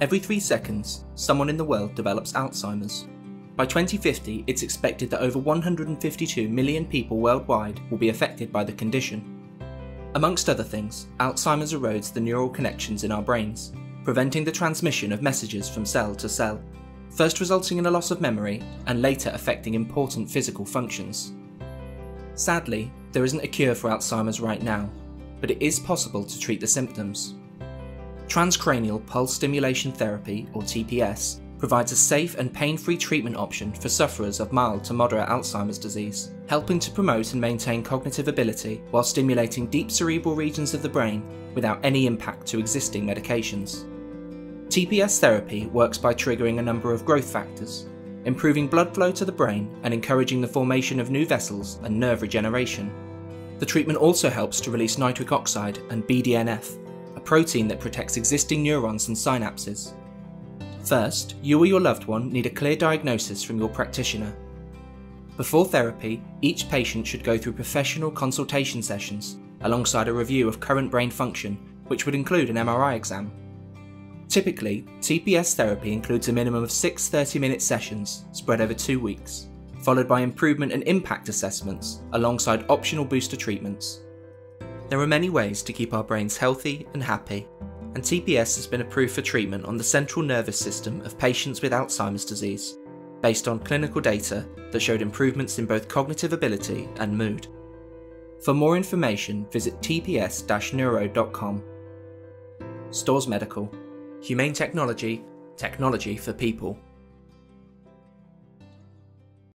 Every three seconds, someone in the world develops Alzheimer's. By 2050, it's expected that over 152 million people worldwide will be affected by the condition. Amongst other things, Alzheimer's erodes the neural connections in our brains, preventing the transmission of messages from cell to cell, first resulting in a loss of memory and later affecting important physical functions. Sadly, there isn't a cure for Alzheimer's right now, but it is possible to treat the symptoms. Transcranial pulse stimulation therapy, or TPS, provides a safe and pain-free treatment option for sufferers of mild to moderate Alzheimer's disease, helping to promote and maintain cognitive ability while stimulating deep cerebral regions of the brain without any impact to existing medications. TPS therapy works by triggering a number of growth factors, improving blood flow to the brain and encouraging the formation of new vessels and nerve regeneration. The treatment also helps to release nitric oxide and BDNF, protein that protects existing neurons and synapses. First, you or your loved one need a clear diagnosis from your practitioner. Before therapy, each patient should go through professional consultation sessions alongside a review of current brain function, which would include an MRI exam. Typically, TPS therapy includes a minimum of six 30 minute sessions spread over two weeks, followed by improvement and impact assessments alongside optional booster treatments. There are many ways to keep our brains healthy and happy, and TPS has been approved for treatment on the central nervous system of patients with Alzheimer's disease, based on clinical data that showed improvements in both cognitive ability and mood. For more information, visit tps-neuro.com. Storz Medical. Humane technology, technology for people.